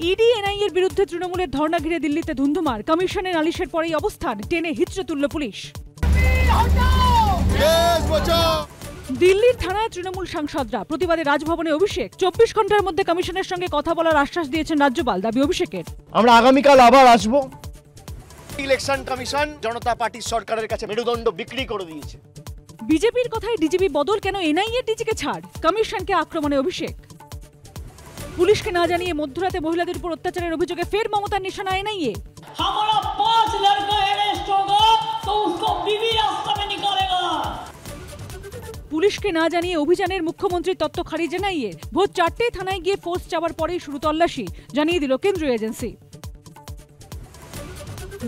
ED এনআইএর বিরুদ্ধে তৃণমূলের ধর্ণা ঘিরে দিল্লিতে ধুন্ধুমার। কমিশনে নালিশের পরেই অবস্থান টেনে হিচড়ে তুলল পুলিশ। দিল্লির থানায় তৃণমূল সাংসদরা প্রতিবাদে রাজভবনে অভিষেক। চব্বিশ ঘণ্টার মধ্যে কমিশনের সঙ্গে কথা বলার আশ্বাস দিয়েছেন রাজ্যপাল দাবি অভিষেকের। আমরা আগামীকাল আবার আসব। ইলেকশন কমিশন জনতা পার্টির সরকারের কাছে মেরুদণ্ড বিক্রি করে দিয়েছে। বিজেপির কথায় ডিজিপি বদল কেন এনআইএ ডিজিকে ছাড়? কমিশনকে আক্রমণে অভিষেক। পুলিশকে না জানিয়ে মধ্যরাতে মহিলাদের উপর অত্যাচারের অভিযোগে ফের মমতার নিশানা এনআইএ। পুলিশকে না জানিয়ে অভিযানের মুখ্যমন্ত্রীর তত্ত্ব খারিজ জানাইয়ে ভোর চারটে থানায় গিয়ে ফোর্স চাওয়ার পরেই শুরু তল্লাশি জানিয়ে দিল কেন্দ্রীয় এজেন্সি।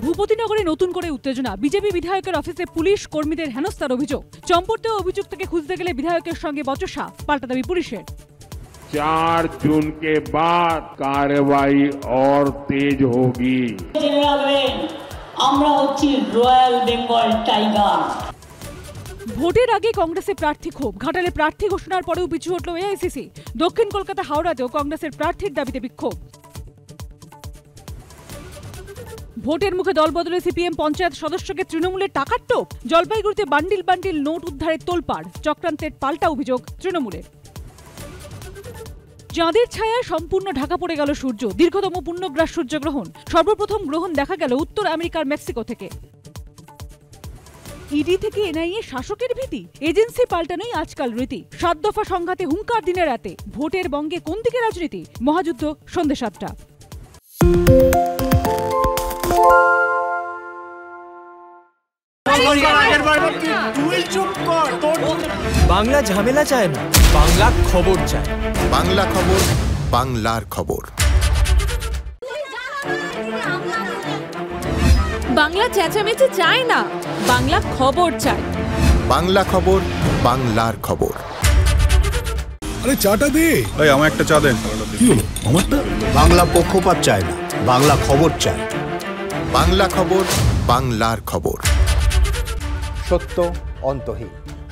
ভূপতিনগরে নতুন করে উত্তেজনা বিজেপি বিধায়কের অফিসে পুলিশ কর্মীদের হেনস্থার অভিযোগ। চম্পট অভিযুক্তকে খুঁজতে গেলে বিধায়কের সঙ্গে বচসা পাল্টা দাবি পুলিশের। चार जून के बाद कार्रवाई और तेज होगी জেনে রাখবেন আমরা হচ্ছি রয়্যাল বেঙ্গল টাইগার ভোটের আগে কংগ্রেসে প্রার্থী ক্ষোভ ঘাটালে প্রার্থী ঘোষণার পরেও পিছু হটল এআইসিসি দক্ষিণ কলকাতা হাওড়াতেও কংগ্রেসের প্রার্থীর দাবিতে বিক্ষোভ ভোটের মুখে দলবদলে সিপিএম পঞ্চায়েত সদস্যকে তৃণমূলের টাকার টোপ জলপাইগুড়িতে বান্ডিল বান্ডিল নোট উদ্ধারের তোলপাড় চক্রান্তের পাল্টা অভিযোগ তৃণমূলের চাঁদের ছায়ায় সম্পূর্ণ ঢাকা পড়ে গেল সূর্য। দীর্ঘতম পূর্ণগ্রাস সূর্যগ্রহণ। সর্বপ্রথম গ্রহণ দেখা গেল উত্তর আমেরিকার মেক্সিকো থেকে। ইডি থেকে এনআইএ শাসকের ভীতি? এজেন্সি পাল্টানোই আজকাল রীতি। সাত দফা সংঘাতে হুঙ্কার দিনে রাতে। ভোটের বঙ্গে কোন দিকে রাজনীতি? মহাযুদ্ধ সন্ধে সাতটা। বাংলা ঝামেলা চায় না বাংলা খবর চায়। বাংলা খবর বাংলার খবর। বাংলা চেঁচামেচি চায় না বাংলা খবর চায়। বাংলা খবর বাংলার খবর। আরে চাটা দে। এই আমার একটা চা দেন। কি হলো? আমারটা? বাংলা পক্ষপাত চায় না বাংলা খবর চায়। বাংলা খবর বাংলার খবর। সত্য অন্তহীন।